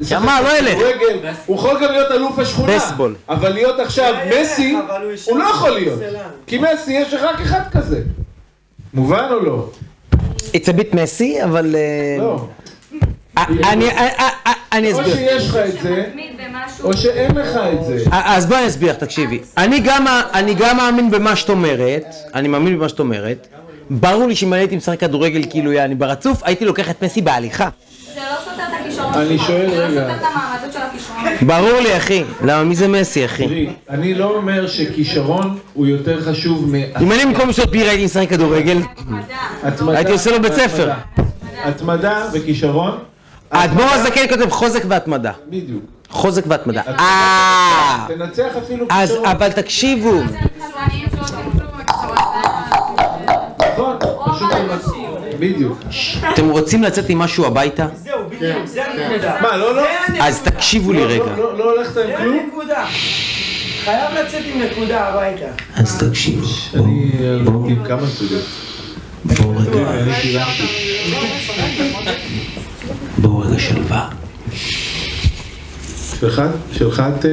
יכול. לשחק מה, לא. כדורגל, הוא יכול גם להיות אלוף השכונה. בייסבול. אבל להיות עכשיו מסי, אבל הוא לא יכול להיות. כי מסי יש רק אחד כזה. מובן או לא? It's a bit messy, אבל... אה, לא. אה, אני- אה, אה, אה, אני או אסביר. שיש לך את זה. או שאין לך את זה. אה, אז בואי אני אסביר תקשיבי. אני גם, אני גם מאמין במה שאת אומרת, אני מאמין במה שאת אומרת. ברור לי שאם אני הייתי משחק כדורגל כאילו יעני ברצוף, הייתי לוקח את מסי בהליכה. זה לא סותר את הכישרון אני. שואל, רגע. לא של. ברור לי, אחי. למה, מי זה מסי, אחי? תראי, אני לא אומר שכישרון הוא יותר חשוב מ... אם אני במקום לשתות בירה הייתי משחק כדורגל, הייתי עושה לו בית ספר. התמדה וכישרון, האדמו"ר הזקן כותב חוזק והתמדה. בדיוק. חוזק והתמדה. אה, תנצח אפילו אז כישרון. אבל תקשיבו, זה חזנים שלא עושים כלום בכישרון. פשוט אני- בדיוק. אתם רוצים לצאת עם משהו הביתה? זהו, זה הנקודה. מה, לא, לא? זה. אז תקשיבו לי לא, רגע. לא, לא, לא הולכת עם זה כלום? הנקודה. חייב לצאת עם נקודה הביתה. אז תקשיבו. אני עברתי עם כמה סוגיות. בואו רגע. בואו רגע שלווה. שלך? שלך את אה,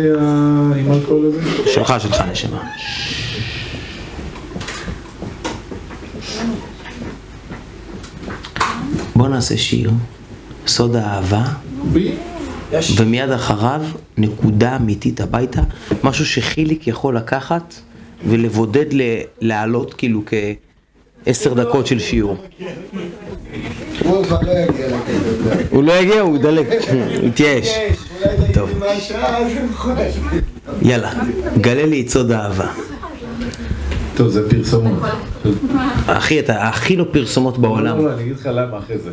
עם האלכוהול הזה? שלך, שלך, נשמה. בוא נעשה שיר, סוד האהבה? ומיד אחריו נקודה אמיתית הביתה, משהו שחיליק יכול לקחת ולבודד ל- להעלות כאילו כעשר דקות של שיעור. הוא לא יגיע. הוא לא יתייאש. אולי טוב. יאללה, גלה לי את סוד האהבה. טוב, זה פרסומות. אחי, אתה הכי לא פרסומות בעולם. לא, לא, אני אגיד לך למה אחרי זה.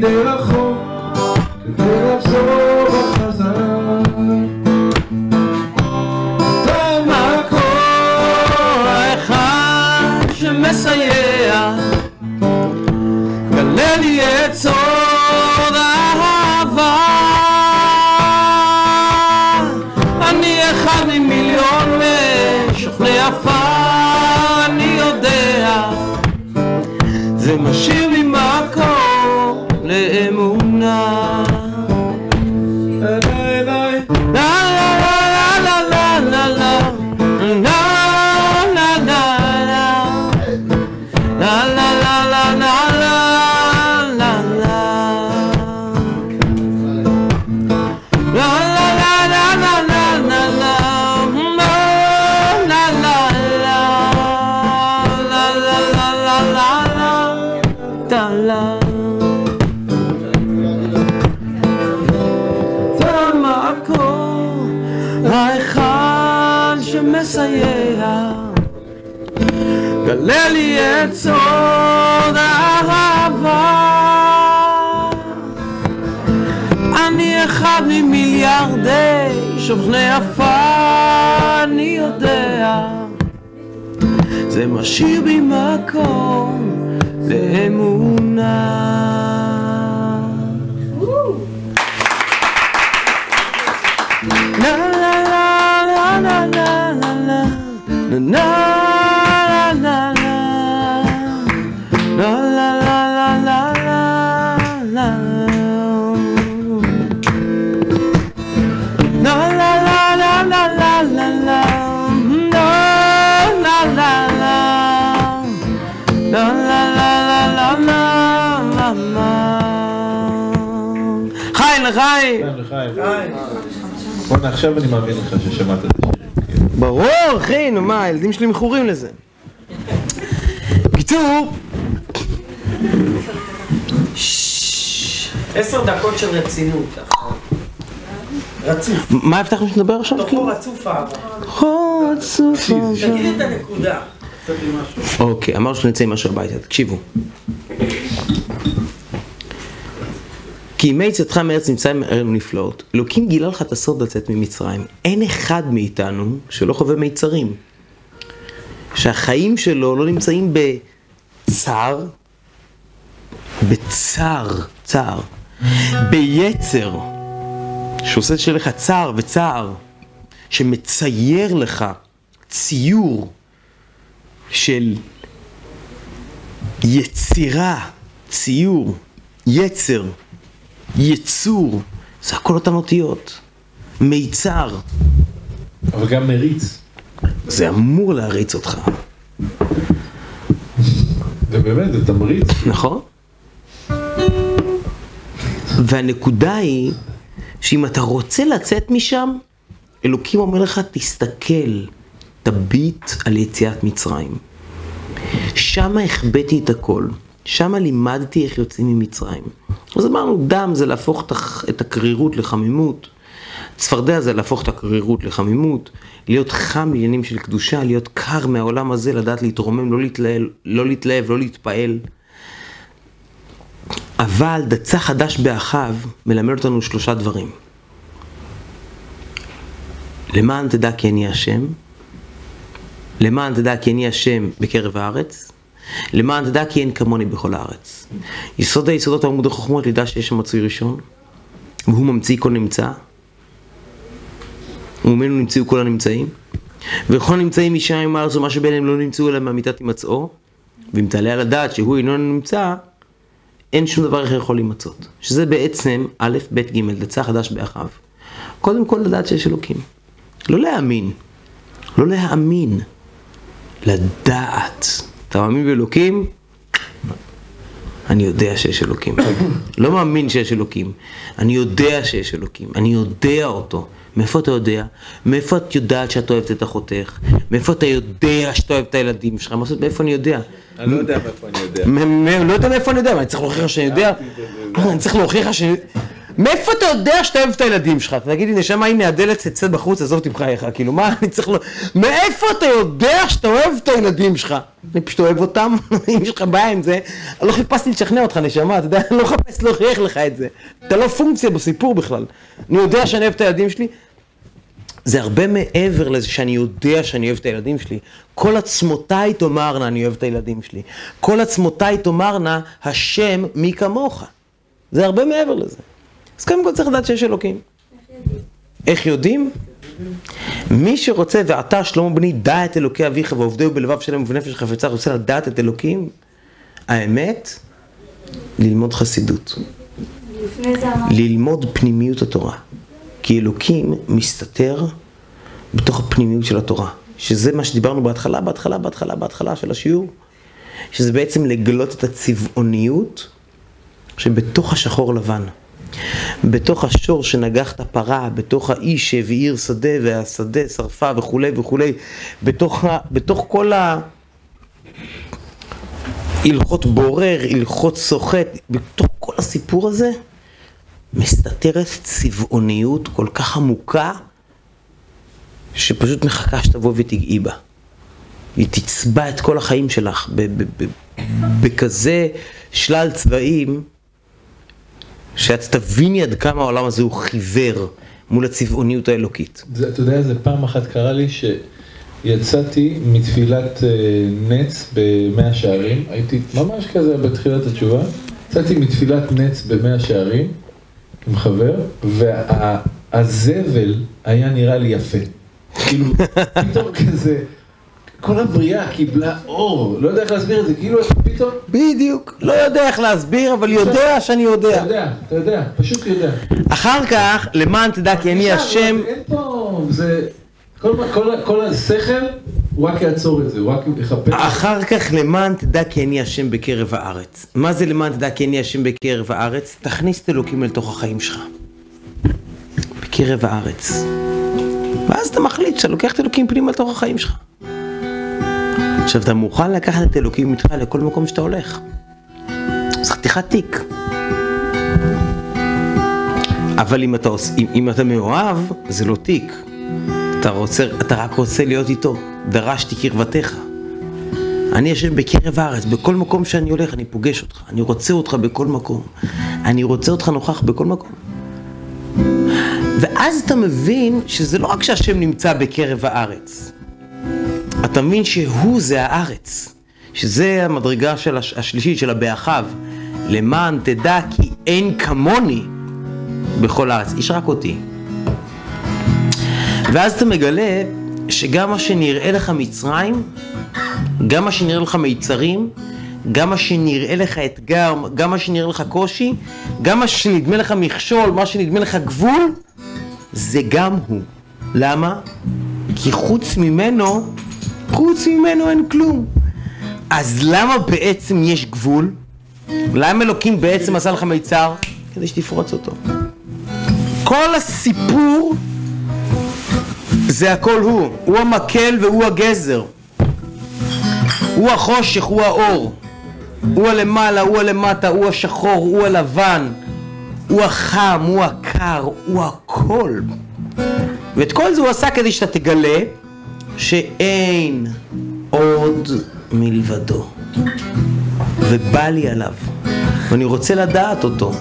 did בוא'נה עכשיו אני מאמין לך ששמעת את השירים ברור, אחי, נו מה, הילדים שלי מכורים לזה. בקיצור, עשר דקות של רצינות. רצוף. מה הבטחנו שנדבר עכשיו? תוכו רצוף אהבה. רצוף. תגיד את הנקודה. אוקיי, אמרנו שנצא עם משהו הביתה, תקשיבו. כי ימי צאתך מארץ ערב נפלאות. אלוקים גילה לך את הסוד לצאת ממצרים. אין אחד מאיתנו שלא חווה מיצרים. שהחיים שלו לא נמצאים בצער, בצער, צער, ביצר, שעושה שלך צער וצער, שמצייר לך ציור של יצירה, ציור, יצר, יצור, זה הכל אותן אותיות. מיצר, אבל גם מריץ זה אמור להריץ אותך, זה באמת, זה תמריץ נכון? והנקודה היא שאם אתה רוצה לצאת משם, אלוקים אומר לך, תסתכל, תביט על יציאת מצרים. שמה החבאתי את הכל, שמה לימדתי איך יוצאים ממצרים. אז אמרנו, דם זה להפוך את הקרירות לחמימות, צפרדע זה להפוך את הקרירות לחמימות, להיות חם לעניינים של קדושה, להיות קר מהעולם הזה, לדעת להתרומם, לא להתלהב, לא, להתלהב, לא להתפעל. אבל דצה חדש באחיו מלמד אותנו שלושה דברים. למען תדע כי אני השם, למען תדע כי אני השם בקרב הארץ, למען תדע כי אין כמוני בכל הארץ. יסוד היסודות העמוד החוכמות לידע שיש שם מצוי ראשון, והוא ממציא כל נמצא, וממנו נמצאו כל הנמצאים, וכל הנמצאים משם הארץ ומה שביניהם לא נמצאו אלא מאמיתת הימצאו, ואם תעלה על הדעת שהוא אינו נמצא, אין שום דבר אחר יכול להימצאות. שזה בעצם א', ב', ג', דצה חדש באחיו. קודם כל לדעת שיש אלוקים. לא להאמין, לא להאמין, לדעת. אתה מאמין באלוקים? אני יודע שיש אלוקים. לא מאמין שיש אלוקים, אני יודע שיש אלוקים, אני יודע אותו. מאיפה אתה יודע? מאיפה את יודעת שאת אוהבת את אחותך? מאיפה אתה יודע שאתה אוהב את הילדים שלך? מה זאת מאיפה אני יודע? אני לא יודע מאיפה אני יודע. לא יודע מאיפה אני יודע, אבל אני צריך להוכיח שאני יודע? אני צריך להוכיח שאני... מאיפה אתה יודע שאתה אוהב את הילדים שלך? תגיד לי, נשמה, הנה הדלת תצא בחוץ, עזוב אותי בחייך, כאילו, מה אני צריך ל... מאיפה אתה יודע שאתה אוהב את הילדים שלך? אני פשוט אוהב אותם, אם יש לך בעיה עם זה, לא חיפשתי לשכנע אותך, נשמה, אתה יודע, אני לא מחפש להוכיח לך את זה. אתה לא פונקציה בסיפור בכלל. אני יודע שאני אוהב את הילדים שלי, זה הרבה מעבר לזה שאני יודע שאני אוהב את הילדים שלי. כל עצמותיי תאמרנה אני אוהב את הילדים שלי. כל עצמותיי תאמרנה השם מי כמוך. זה הרבה מעבר לזה. אז קודם כל צריך לדעת שיש אלוקים. איך יודעים? מי שרוצה, ועתה שלמה בני, דע את אלוקי אביך ועובדהו בלבב שלם ובנפש חפצה, רוצה לדעת את אלוקים, האמת, ללמוד חסידות. ללמוד פנימיות התורה. כי אלוקים מסתתר בתוך הפנימיות של התורה. שזה מה שדיברנו בהתחלה, בהתחלה, בהתחלה, בהתחלה של השיעור. שזה בעצם לגלות את הצבעוניות שבתוך השחור לבן. בתוך השור שנגח את הפרה, בתוך האיש שהבעיר שדה והשדה שרפה וכולי וכולי, בתוך, ה, בתוך כל ה... הלכות בורר, הלכות סוחט, בתוך כל הסיפור הזה, מסתתרת צבעוניות כל כך עמוקה, שפשוט מחכה שתבוא ותגעי בה. היא תצבע את כל החיים שלך בכזה שלל צבעים, שאת תביני עד כמה העולם הזה הוא חיוור מול הצבעוניות האלוקית. זה, אתה יודע, זה פעם אחת קרה לי שיצאתי מתפילת אה, נץ במאה שערים, הייתי ממש כזה בתחילת התשובה, יצאתי מתפילת נץ במאה שערים עם חבר, והזבל היה נראה לי יפה. כאילו, פתאום כזה, כל הבריאה קיבלה אור, לא יודע איך להסביר את זה, כאילו פתאום, בדיוק. לא יודע איך להסביר, אבל יודע שאני אתה יודע. יודע, אתה יודע, פשוט יודע. אחר כך, למען תדע כי אני השם... אין פה, זה, כל, השכל, הוא רק יעצור את זה, הוא רק יכפר. אחר כך למען תדע כי אני השם בקרב הארץ. מה זה למען תדע כי אני השם בקרב הארץ? תכניס את אלוקים אל תוך החיים שלך. בקרב הארץ. ואז אתה מחליט שאתה לוקח את אלוקים פנימה לתוך החיים שלך. עכשיו, אתה מוכן לקחת את אלוקים איתך לכל מקום שאתה הולך. זה חתיכת תיק. אבל אם אתה, אם, אם אתה מאוהב, זה לא תיק. אתה, רוצה, אתה רק רוצה להיות איתו. דרשתי קרבתך. אני יושב בקרב הארץ, בכל מקום שאני הולך אני פוגש אותך, אני רוצה אותך בכל מקום, אני רוצה אותך נוכח בכל מקום. ואז אתה מבין שזה לא רק שהשם נמצא בקרב הארץ, אתה מבין שהוא זה הארץ, שזה המדרגה של הש... השלישית של הבאחיו, למען תדע כי אין כמוני בכל הארץ, יש רק אותי. ואז אתה מגלה שגם מה שנראה לך מצרים, גם מה שנראה לך מיצרים, גם מה שנראה לך אתגר, גם מה שנראה לך קושי, גם מה שנדמה לך מכשול, מה שנדמה לך גבול, זה גם הוא. למה? כי חוץ ממנו, חוץ ממנו אין כלום. אז למה בעצם יש גבול? למה אלוקים בעצם עשה לך מיצר? כדי שתפרוץ אותו. כל הסיפור זה הכל הוא. הוא המקל והוא הגזר. הוא החושך, הוא האור. הוא הלמעלה, הוא הלמטה, הוא השחור, הוא הלבן. הוא החם, הוא הקר, הוא הכל. ואת כל זה הוא עשה כדי שאתה תגלה שאין עוד מלבדו. ובא לי עליו, ואני רוצה לדעת אותו,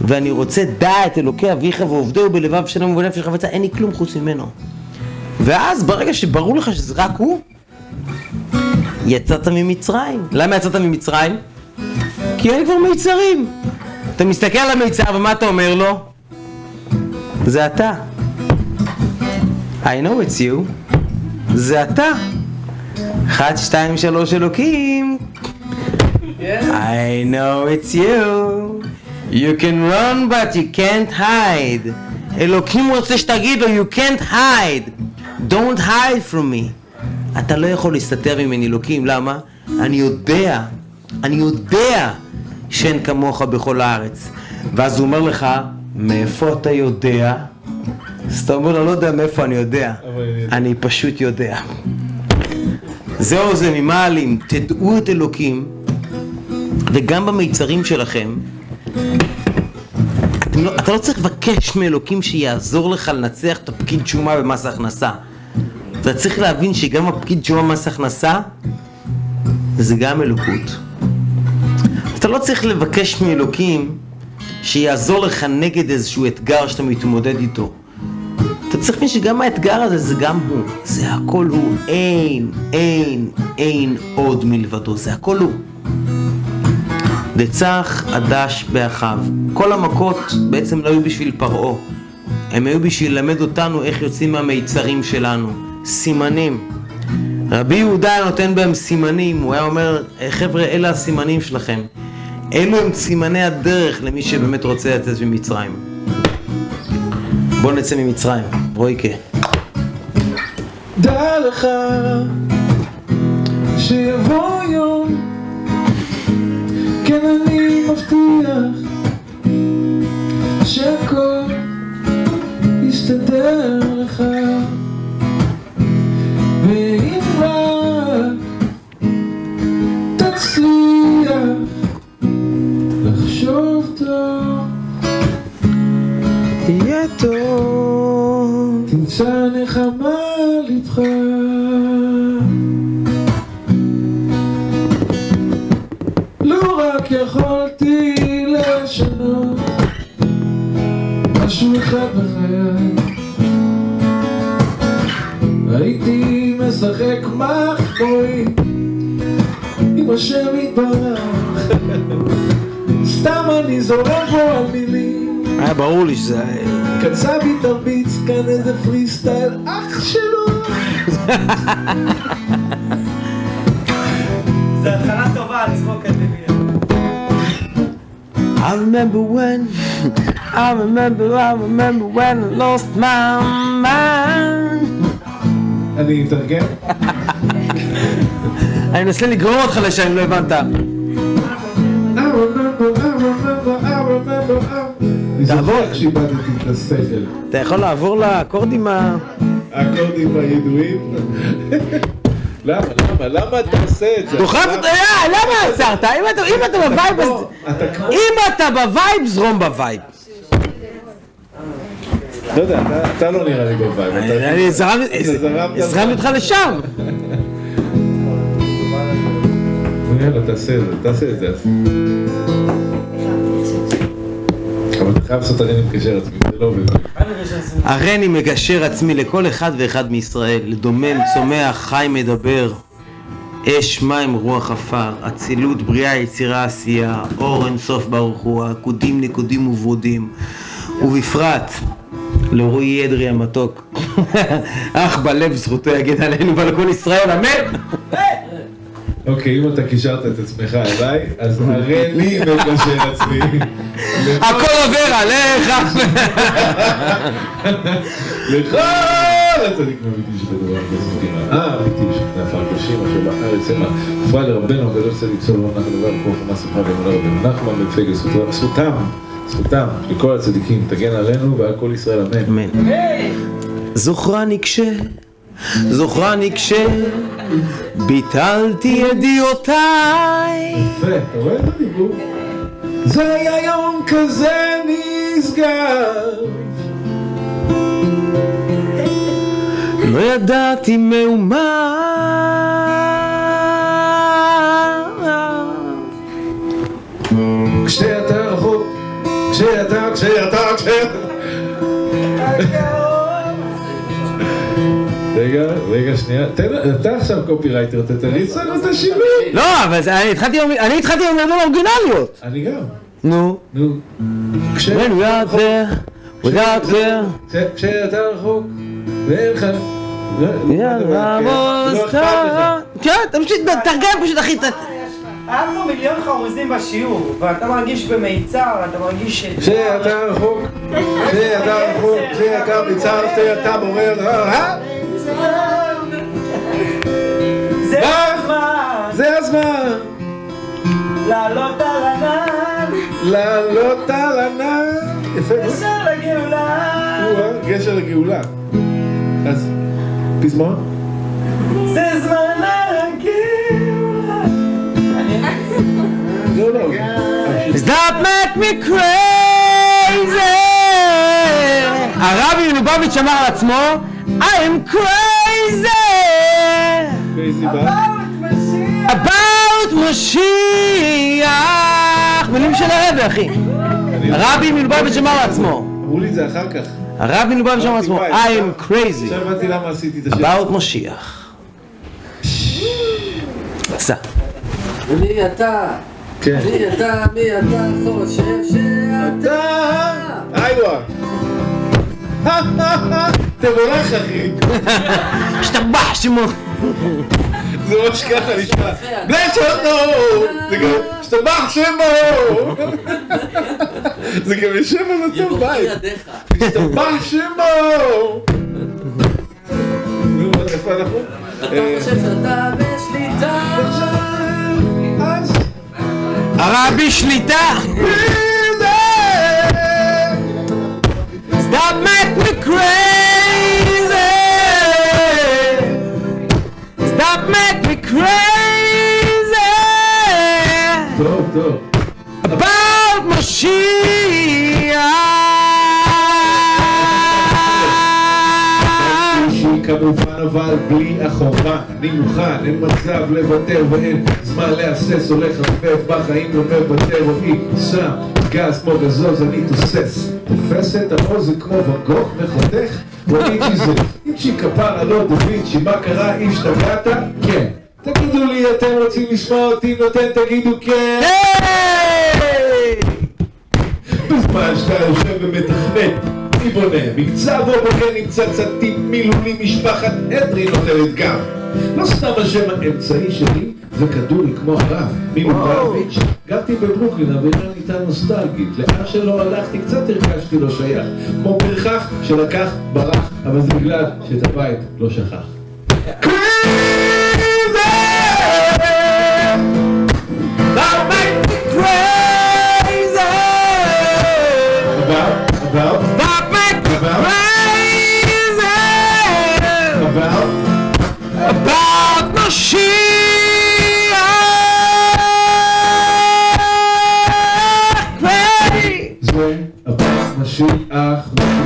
ואני רוצה דע את אלוקי אביך ועובדהו בלבב שלם ובנפש חפצה, אין לי כלום חוץ ממנו. ואז ברגע שברור לך שזה רק הוא, יצאת ממצרים. למה יצאת ממצרים? כי אין כבר מיצרים. אתה מסתכל על המיצר ומה אתה אומר לו? זה אתה. I know it's you. זה אתה. אחד, שתיים, שלוש אלוקים. I know it's you. You can run but you can't hide. אלוקים רוצה שתגיד לו you can't hide. Don't hide from me. אתה לא יכול להסתתר ממני אלוקים, למה? אני יודע, אני יודע שאין כמוך בכל הארץ. ואז הוא אומר לך, מאיפה אתה יודע? אז אתה אומר לו, לא יודע מאיפה אני יודע, אני יודע." אני פשוט יודע. זהו זה ממעלים, תדעו את אלוקים, וגם במיצרים שלכם, לא, אתה לא צריך לבקש מאלוקים שיעזור לך לנצח את הפקיד שומה במס הכנסה. אתה צריך להבין שגם הפקיד שומה במס הכנסה, זה גם אלוקות. אתה לא צריך לבקש מאלוקים שיעזור לך נגד איזשהו אתגר שאתה מתמודד איתו. אתה צריך להבין שגם האתגר הזה זה גם הוא. זה הכל הוא. אין, אין, אין עוד מלבדו. זה הכל הוא. דצח עדש באחיו. כל המכות בעצם לא היו בשביל פרעה. הם היו בשביל ללמד אותנו איך יוצאים מהמיצרים שלנו. סימנים. רבי יהודה היה נותן בהם סימנים, הוא היה אומר, "אה, חבר'ה, אלה הסימנים שלכם. אלו הם סימני הדרך למי שבאמת רוצה לצאת ממצרים. בואו נצא ממצרים, רויקה. דע לך שיבוא יום, כן אני מבטיח שהכל יסתדר לך, ואם רק נחמה לבך. לא רק יכולתי לשנות משהו אחד בחיי. הייתי משחק מחבואי עם השם יתברך. סתם אני זורק בו על מילים היה ברור לי שזה... קצבי תרביץ כאן איזה פרי סטייל אח שלו זה התחלה טובה לצחוק על דמיון. I remember when, I remember, I remember when I lost my mind. אני אתרגם? אני מנסה לגרום אותך לשם אם לא הבנת. אני. זוכר איך שאיבדתי את השכל. אתה יכול לעבור לאקורדים ה... האקורדים הידועים. למה, למה, למה אתה עושה את זה? דוחף אותו, אה, למה עצרת? אם אתה- ב vibe. אם אתה ב vibe, זרום ב vibe. לא יודע, אתה- לא נראה לי ב vibe. אני זרם- אתה זרמת- הזרמתי אותך לשם. יאללה, תעשה את זה, תעשה את זה. חייב לעשות הרי מקשר עצמי, זה לא עובד. הריני מגשר עצמי לכל אחד ואחד מישראל, לדומם, צומח, חי, מדבר, אש, מים, רוח, עפר, אצילות, בריאה, יצירה, עשייה, אור אינסוף ברוך הוא, עקודים, נקודים וברודים, ובפרט לרועי אדרי המתוק, אך בלב זכותו יגן עלינו ועל כל ישראל, אמן! אוקיי, אם אתה קישרת את עצמך אליי, אז הרי לי מגשר עצמי. הכל עובר עליך! לכל הצדיק האמיתי שבדבר בסביבה. אה, אמיתי שנפל קשים אשר בארץ המה. פרע לרבנו הקדוש צדיק סולו נחל דבר כוח רבנו נחמן בפגל זכותם, זכותם, זכותם של כל הצדיקים תגן עלינו ועל כל ישראל אמן. אמן. זוכרני כש, זוכרני כש, ביטלתי ידיעותיי. יפה, אתה רואה את הדיבור? זה היה יום כזה נשגב לא ידעתי מהומה. כשאתה רחוק, כשאתה, כשאתה, כשאתה. רגע, רגע, שנייה, תן, אתה עכשיו קופירייטר, אתה תריץ לנו את השינוי. לא, אבל אני התחלתי עם- אני התחלתי עם המילים האורגינליות. אני גם, נו. נו. כש- When we out there, without care. כש- כשאתה רחוק, ואין לך... לא, יאללה, לא. כן, תמשיך, תרגם פשוט, אחי. ת- היה פה מיליון חרוזים בשיעור, ואתה מרגיש במיצר, אתה מרגיש ש... כשאתה רחוק, כשאתה רחוק, כשאתה מצר, כשאתה בורר, אה? זה מה? הזמן זה הזמן לעלות על ענן, לעלות על ענן. יפה. ישר לגאולה. גשר לגאולה. אז, פזמון? זה זמן הגאולה. לא, לא. Stop make me crazy! הרבי מלובביץ' אמר על עצמו, I am crazy באיזה בא? about משיח! מילים של הרבי, אחי. הרבי מלובביץ' אמר על עצמו, אמרו לי את זה אחר כך. הרבי מלובביץ' אמר עצמו, I am crazy עכשיו הבנתי למה עשיתי את השם. about משיח. עשה. מי אתה? כן. מי אתה? מי אתה חושב שאתה? אתה! איווה! תבורך אחי. השתבח שמו. זה ממש ככה נשמע. your nose! זה גם, השתבח שמו! זה גם יושב על אותו בית. השתבח שמו! נו, איפה אנחנו? אתה אה, חושב שאתה בשליטה? הרבי שליטה! Stop make me! Stop make me crazy! טוב, טוב. about משיח! כמובן אבל בלי החובה אני מוכן, אין מצב לוותר ואין זמן להסס או לחפף בחיים לא מוותר או אי שם גז כמו גזוז אני תוסס תופס את האוזן כמו ואן גוך וחותך וואיצ'י זה איצ'י כפרה לא דוויצ'י מה קרה השתגעת? כן תגידו לי אתם רוצים לשמוע אותי נותן תגידו כן! בזמן שאתה יושב ומתכנן, מי בונה? מקצב או בוחן נמצא קצת טיפ מילולי משפחת אדרי נותנת גב. לא סתם השם האמצעי שלי, זה כדורי כמו הרב, מלובביץ'. גרתי בברוקלין, אווירה ניתן נוסטלגית. לאן שלא הלכתי, קצת הרגשתי לא שייך. כמו פרחח שלקח, ברח, אבל זה בגלל שאת הבית לא שכח. Make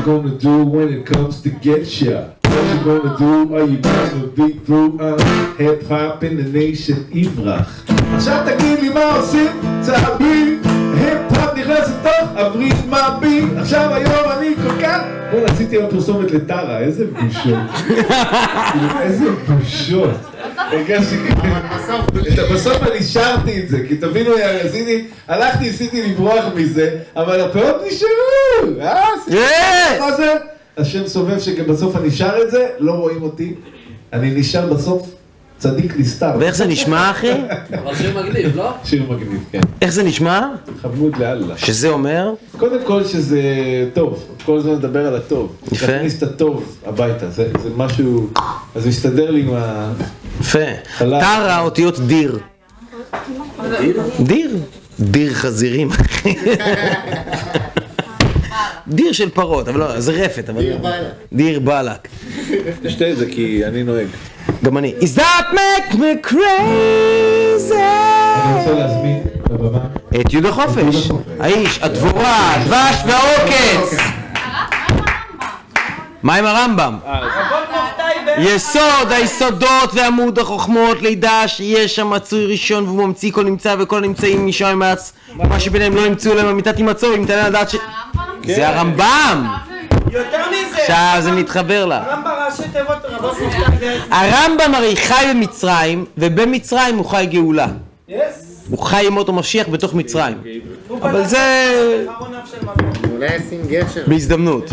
gonna do when it comes to get ya? What you gonna do? Are you gonna be through a hip hop in the nation יברח? עכשיו תגיד לי מה עושים? צהבים, היפ הופ נכנס לתוך הברית מביט עכשיו היום אני כל כך... בוא'נה עשיתי היום פרסומת לטרה, איזה בושות. איזה בושות. הרגשתי. בסוף אני שרתי את זה, כי תבינו, רזיני, הלכתי, ניסיתי לברוח מזה, אבל הפאות נשארו! אה? מה זה? השם סובב שבסוף אני שר את זה, לא רואים אותי, אני נשאר בסוף צדיק נסתר. ואיך זה נשמע, אחי? אבל שיר מגניב, לא? שיר מגניב, כן. איך זה נשמע? חמוד לאללה. שזה אומר? קודם כל שזה טוב, כל הזמן לדבר על הטוב. יפה. להכניס את הטוב הביתה, זה זה משהו, אז מסתדר לי עם ה... יפה. טרה אותיות דיר. דיר. דיר חזירים, אחי. דיר של פרות, אבל לא, זה רפת, אבל... דיר בלק. דיר בלק. תשתה את זה כי אני נוהג. גם אני. Is that make me crazy? אני רוצה להזמין לבמה. את יהודה חופש. האיש, הדבורה, הדבש והעוקץ. מה עם הרמב"ם? יסוד היסודות ועמוד החוכמות לידע שיש שם מצוי ראשון והוא ממציא כל נמצא וכל הנמצאים משם ימץ מה שביניהם לא ימצאו להם אמיתה תימצאו אם תעלה לדעת ש... זה הרמב"ם! יותר מזה! עכשיו זה מתחבר לה. הרמב"ם ראשי תיבות. הרמב"ם הרי חי במצרים ובמצרים הוא חי גאולה! הוא חי ימות המשיח בתוך מצרים אבל זה-. אולי ישים גשר. בהזדמנות